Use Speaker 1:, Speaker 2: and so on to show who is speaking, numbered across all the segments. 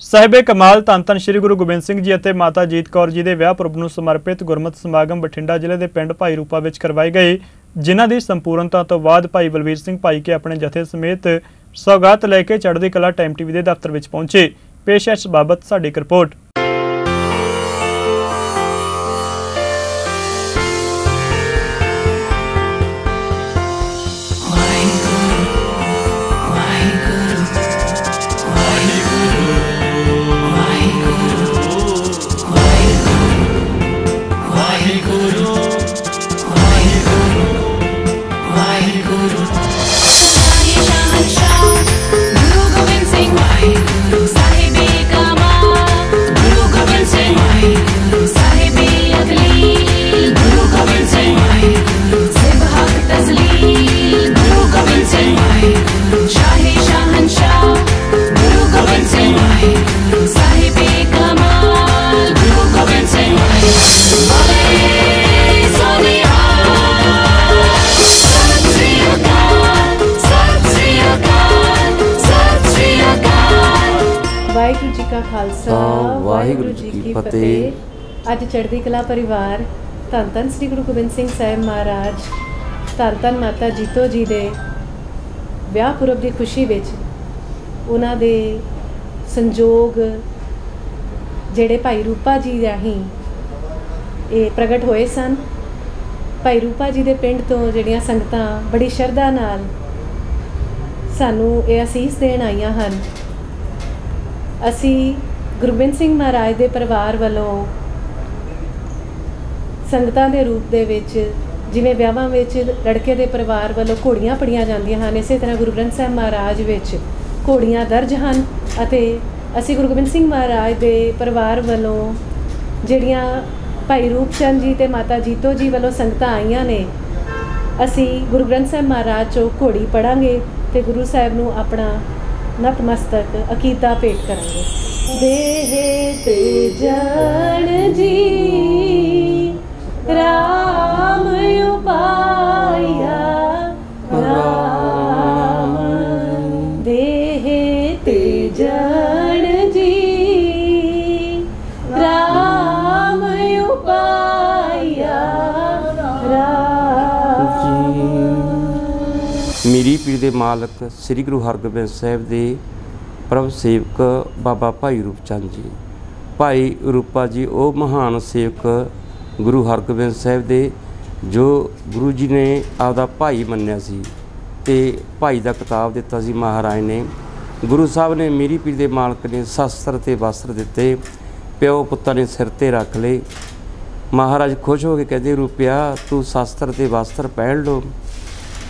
Speaker 1: ਸਾਹਿਬੇ ਕਮਾਲ ਧੰਨ ਧੰਨ ਸ੍ਰੀ ਗੁਰੂ ਗੋਬਿੰਦ ਸਿੰਘ ਜੀ ਅਤੇ ਮਾਤਾ ਜੀਤ ਕੌਰ ਜੀ ਦੇ ਵਿਆਹ ਪੁਰਬ ਨੂੰ ਸਮਰਪਿਤ ਗੁਰਮਤਿ ਸਮਾਗਮ ਬਠਿੰਡਾ ਜ਼ਿਲ੍ਹੇ ਦੇ ਪਿੰਡ ਭਾਈ ਰੂਪਾ ਵਿੱਚ ਕਰਵਾਏ ਗਏ, ਜਿਨ੍ਹਾਂ ਦੀ ਸੰਪੂਰਨਤਾ ਤੋਂ ਬਾਅਦ ਭਾਈ ਬਲਵੀਰ ਸਿੰਘ ਭਾਈ ਕੇ ਆਪਣੇ ਜਥੇ ਸਮੇਤ ਸੌਗਾਤ ਲੈ ਕੇ ਚੜ੍ਹਦੀ ਕਲਾ ਟਾਈਮ ਟੀਵੀ ਦੇ ਦਫ਼ਤਰ ਵਿੱਚ ਪਹੁੰਚੇ। ਪੇਸ਼ ਹੈ ਇਸ ਬਾਬਤ ਸਾਡੀ ਇੱਕ ਰਿਪੋਰਟ।
Speaker 2: शाहे शहंशाह गुरु गोविंद सिंह वाहिगुरु साहिबे कमाल गुरु गोविंद सिंह वाहिगुरु बोले सोनिहाल सत श्री अकाल सत श्री अकाल सत श्री अकाल
Speaker 3: ਵਾਹਿਗੁਰੂ ਜੀ ਕਾ ਖਾਲਸਾ
Speaker 4: ਤਾਂ ਵਾਹਿਗੁਰੂ ਜੀ ਕੀ ਫਤਿਹ।
Speaker 3: ਅੱਜ ਚੜ੍ਹਦੀ ਕਲਾ ਪਰਿਵਾਰ ਧੰਨ ਧੰਨ ਸ੍ਰੀ ਗੁਰੂ ਗੋਬਿੰਦ ਸਿੰਘ ਸਾਹਿਬ ਮਹਾਰਾਜ ਧੰਨ ਧੰਨ ਮਾਤਾ ਜੀਤੋ ਜੀ ਦੇ ਵਿਆਹ ਪੁਰਬ ਦੀ ਖੁਸ਼ੀ ਵਿੱਚ ਉਹਨਾਂ ਦੇ ਸੰਜੋਗ ਜਿਹੜੇ ਭਾਈ ਰੂਪਾ ਜੀ ਰਾਹੀਂ ਇਹ ਪ੍ਰਗਟ ਹੋਏ ਸਨ। ਭਾਈ ਰੂਪਾ ਜੀ ਦੇ ਪਿੰਡ ਤੋਂ ਜਿਹੜੀਆਂ ਸੰਗਤਾਂ ਬੜੀ ਸ਼ਰਧਾ ਨਾਲ ਸਾਨੂੰ ਇਹ ਅਸੀਸ ਦੇਣ ਆਈਆਂ ਹਨ। ਅਸੀਂ ਗੁਰਬਿੰਦ ਸਿੰਘ ਮਹਾਰਾਜ ਦੇ ਪਰਿਵਾਰ ਵੱਲੋਂ ਸੰਗਤਾਂ ਦੇ ਰੂਪ ਦੇ ਵਿੱਚ, ਜਿਵੇਂ ਵਿਆਹਾਂ ਵਿੱਚ ਲੜਕੇ ਦੇ ਪਰਿਵਾਰ ਵੱਲੋਂ ਘੋੜੀਆਂ ਪੜੀਆਂ ਜਾਂਦੀਆਂ ਹਨ, ਇਸੇ ਤਰ੍ਹਾਂ ਗੁਰੂ ਗ੍ਰੰਥ ਸਾਹਿਬ ਮਹਾਰਾਜ ਵਿੱਚ ਘੋੜੀਆਂ ਦਰਜ ਹਨ ਅਤੇ ਅਸੀਂ ਗੁਰੂ ਗੋਬਿੰਦ ਸਿੰਘ ਮਹਾਰਾਜ ਦੇ ਪਰਿਵਾਰ ਵੱਲੋਂ ਜਿਹੜੀਆਂ ਭਾਈ ਰੂਪ ਚੰਦ ਜੀ ਤੇ ਮਾਤਾ ਜੀਤੋ ਜੀ ਵੱਲੋਂ ਸੰਗਤਾਂ ਆਈਆਂ ਨੇ, ਅਸੀਂ ਗੁਰੂ ਗ੍ਰੰਥ ਸਾਹਿਬ ਮਹਾਰਾਜ ਚੋਂ ਘੋੜੀ ਪੜਾਂਗੇ ਤੇ ਗੁਰੂ ਸਾਹਿਬ ਨੂੰ ਆਪਣਾ ਨਤਮਸਤਕ ਅਕੀਦਾ ਭੇਟ ਕਰਾਂਗੇ। ਦੇਹ ਤੇ ਜਨ ਜੀ, ਰਾਮ ਉਪਾਇਆ
Speaker 4: ਮੇਰੀ ਪੀਰ ਦੇ ਮਾਲਕ ਸ੍ਰੀ ਗੁਰੂ ਹਰਗੋਬਿੰਦ ਸਾਹਿਬ ਦੇ ਪ੍ਰਭ ਸੇਵਕ ਬਾਬਾ ਭਾਈ ਰੂਪਚੰਦ ਜੀ। ਭਾਈ ਰੂਪਾ ਜੀ, ਉਹ ਮਹਾਨ ਸੇਵਕ ਗੁਰੂ ਹਰਗੋਬਿੰਦ ਸਾਹਿਬ ਦੇ, ਜੋ ਗੁਰੂ ਜੀ ਨੇ ਆਪਦਾ ਭਾਈ ਮੰਨਿਆ ਸੀ ਤੇ ਭਾਈ ਦਾ ਕਿਤਾਬ ਦਿੱਤਾ ਸੀ ਮਹਾਰਾਜ ਨੇ। ਗੁਰੂ ਸਾਹਿਬ ਨੇ ਮੇਰੀ ਪੀਰ ਦੇ ਮਾਲਕ ਨੇ ਸ਼ਸਤਰ ਤੇ ਵਸਤਰ ਦਿੱਤੇ, ਪਿਓ ਪੁੱਤਾਂ ਨੇ ਸਿਰ ਤੇ ਰੱਖ ਲਏ ਮਹਾਰਾਜ ਖੁਸ਼ ਹੋ ਕੇ ਕਹਿੰਦੇ, ਰੂਪਿਆ, ਤੂੰ ਸ਼ਸਤਰ ਤੇ ਵਸਤਰ ਪਹਿਨ ਲਓ।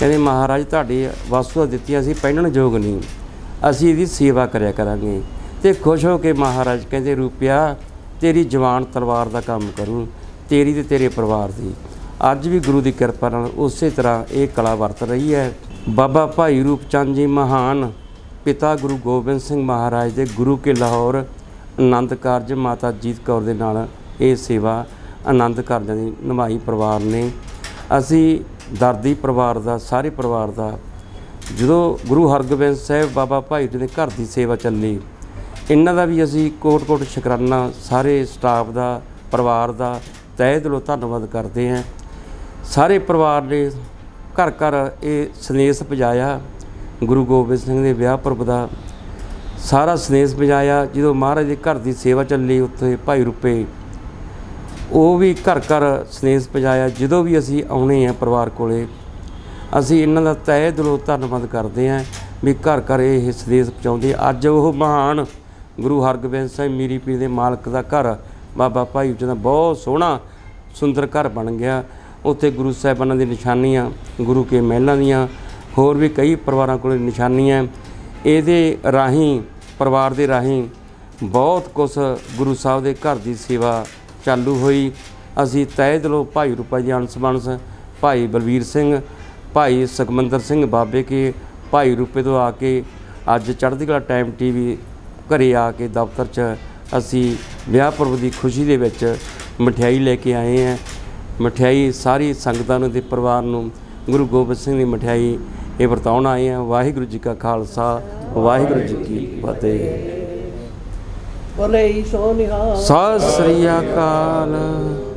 Speaker 4: ਕਹਿੰਦੇ, ਮਹਾਰਾਜ, ਤੁਹਾਡੀ ਵਸਤੂਆਂ ਦਿੱਤੀਆਂ ਸੀ, ਪਹਿਨਣ ਯੋਗ ਨਹੀਂ। ਅਸੀਂ ਇਹਦੀ ਸੇਵਾ ਕਰਿਆ ਕਰਾਂਗੇ। ਤੇ ਖੁਸ਼ ਹੋ ਕੇ ਮਹਾਰਾਜ ਕਹਿੰਦੇ, ਰੂਪਿਆ, ਤੇਰੀ ਜਵਾਨ ਤਲਵਾਰ ਦਾ ਕੰਮ ਕਰੂ, ਤੇਰੀ ਤੇ ਤੇਰੇ ਪਰਿਵਾਰ ਦੀ। ਅੱਜ ਵੀ ਗੁਰੂ ਦੀ ਕਿਰਪਾ ਨਾਲ ਉਸੇ ਤਰ੍ਹਾਂ ਇਹ ਕਲਾ ਵਰਤ ਰਹੀ ਹੈ। ਬਾਬਾ ਭਾਈ ਰੂਪਚੰਦ ਜੀ ਮਹਾਨ ਪਿਤਾ ਗੁਰੂ ਗੋਬਿੰਦ ਸਿੰਘ ਮਹਾਰਾਜ ਦੇ ਗੁਰੂ ਕੇ ਲਾਹੌਰ ਆਨੰਦ ਕਾਰਜ ਮਾਤਾ ਜੀਤ ਕੌਰ ਦੇ ਨਾਲ ਇਹ ਸੇਵਾ ਆਨੰਦ ਕਾਰਜਾਂ ਦੀ ਨਿਭਾਈ ਪਰਿਵਾਰ ਨੇ। ਅਸੀਂ ਦਰਦੀ ਪਰਿਵਾਰ ਦਾ, ਸਾਰੇ ਪਰਿਵਾਰ ਦਾ, ਜਦੋਂ ਗੁਰੂ ਹਰਗੋਬਿੰਦ ਸਾਹਿਬ ਬਾਬਾ ਭਾਈ ਜੀ ਦੇ ਘਰ ਦੀ ਸੇਵਾ ਚੱਲੀ, ਇਹਨਾਂ ਦਾ ਵੀ ਅਸੀਂ ਕੋਟ-ਕੋਟ ਸ਼ੁਕਰਾਨਾ ਸਾਰੇ ਸਟਾਫ ਦਾ, ਪਰਿਵਾਰ ਦਾ, ਤਹਿ ਦਿਲੋਂ ਧੰਨਵਾਦ ਕਰਦੇ ਹਾਂ। ਸਾਰੇ ਪਰਿਵਾਰ ਨੇ ਘਰ ਘਰ ਇਹ ਸੰਦੇਸ਼ ਪਜਾਇਆ ਗੁਰੂ ਗੋਬਿੰਦ ਸਿੰਘ ਦੇ ਵਿਆਹ ਪੁਰਬ ਦਾ। ਸਾਰਾ ਸੰਦੇਸ਼ ਪਜਾਇਆ ਜਦੋਂ ਮਹਾਰਾਜ ਦੇ ਘਰ ਦੀ ਸੇਵਾ ਚੱਲੀ ਉੱਥੇ ਭਾਈ ਰੁਪਏ ਉਹ ਵੀ ਘਰ ਘਰ ਸੰਦੇਸ਼ ਪਹੁੰਚਾਇਆ, ਜਦੋਂ ਵੀ ਅਸੀਂ ਆਉਣੇ ਆ ਪਰਿਵਾਰ ਕੋਲੇ, ਅਸੀਂ ਇਹਨਾਂ ਦਾ ਤਹਿ ਦਿਲੋਂ ਧੰਨਵਾਦ ਕਰਦੇ ਹਾਂ ਵੀ ਘਰ ਘਰ ਇਹ ਸੰਦੇਸ਼ ਪਹੁੰਚਾਉਂਦੇ ਅੱਜ ਉਹ ਮਹਾਨ ਗੁਰੂ ਹਰਗੋਬਿੰਦ ਸਾਹਿਬ ਮੀਰੀ ਪੀਰ ਦੇ ਮਾਲਕ ਦਾ ਘਰ, ਬਾਬਾ ਭਾਈ ਜੀ ਦਾ ਬਹੁਤ ਸੋਹਣਾ ਸੁੰਦਰ ਘਰ ਬਣ ਗਿਆ। ਉੱਥੇ ਗੁਰੂ ਸਾਹਿਬਾਨਾਂ ਦੀ ਨਿਸ਼ਾਨੀਆਂ, ਗੁਰੂ ਕੇ ਮਹਿਲਾਂ ਦੀਆਂ, ਹੋਰ ਵੀ ਕਈ ਪਰਿਵਾਰਾਂ ਕੋਲ ਨਿਸ਼ਾਨੀਆਂ। ਇਹਦੇ ਰਾਹੀਂ, ਪਰਿਵਾਰ ਦੇ ਰਾਹੀਂ ਬਹੁਤ ਕੁਝ ਗੁਰੂ ਸਾਹਿਬ ਦੇ ਘਰ ਦੀ ਸੇਵਾ ਚਾਲੂ ਹੋਈ। ਅਸੀਂ ਤਹਿ ਦਿਲੋਂ ਭਾਈ ਰੂਪਾ ਜੀ ਅੰਸ ਬੰਸ ਭਾਈ ਬਲਵੀਰ ਸਿੰਘ, ਭਾਈ ਸੁਖਮੰਦਰ ਸਿੰਘ ਬਾਬੇ ਕੇ, ਭਾਈ ਰੂਪੇ ਤੋਂ ਆ ਕੇ ਅੱਜ ਚੜ੍ਹਦੀ ਕਲਾ ਟਾਈਮ ਟੀਵੀ ਘਰੇ ਆ ਕੇ ਦਫ਼ਤਰ 'ਚ ਅਸੀਂ ਵਿਆਹ ਪੁਰਬ ਦੀ ਖੁਸ਼ੀ ਦੇ ਵਿੱਚ ਮਠਿਆਈ ਲੈ ਕੇ ਆਏ ਹਾਂ। ਮਠਿਆਈ ਸਾਰੀ ਸੰਗਤਾਂ ਨੂੰ ਤੇ ਪਰਿਵਾਰ ਨੂੰ ਗੁਰੂ ਗੋਬਿੰਦ ਸਿੰਘ ਦੀ ਮਠਿਆਈ ਇਹ ਵਰਤਾਉਣ ਆਏ ਹਾਂ। ਵਾਹਿਗੁਰੂ ਜੀ ਕਾ ਖਾਲਸਾ, ਵਾਹਿਗੁਰੂ ਜੀ ਕੀ ਫਤਿਹ।
Speaker 5: ਭਲੇ ਸੋ ਨਿਹਾਲ
Speaker 4: ਸਤਿ ਸ੍ਰੀ ਅਕਾਲ।